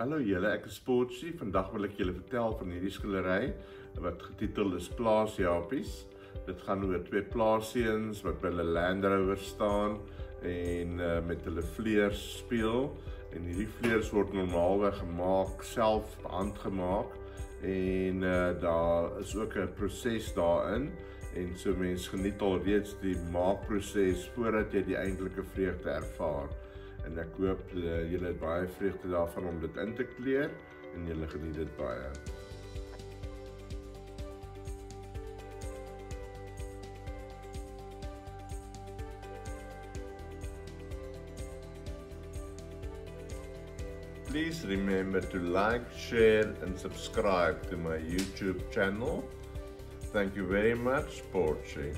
Hallo julle, ek is Sportsie. Vandag wil ek julle vertel van hierdie skillery wat getitel is Plaasjapies. Dit gaan oor twee plaasseuns wat by hulle Land Rover staan en uh, met hulle vleers speel en hierdie vleers word normaalweg gemaak self handgemaak en uh, daar is ook 'n proses daarin en so mense geniet al reeds die maakproses voordat jy die eintlike vreugde ervaar en ek hoop uh, julle het baie daarvan om dit in te kleer en julle geniet dit baie. Please remember to like, share and subscribe to my YouTube channel. Thank you very much, Porchy.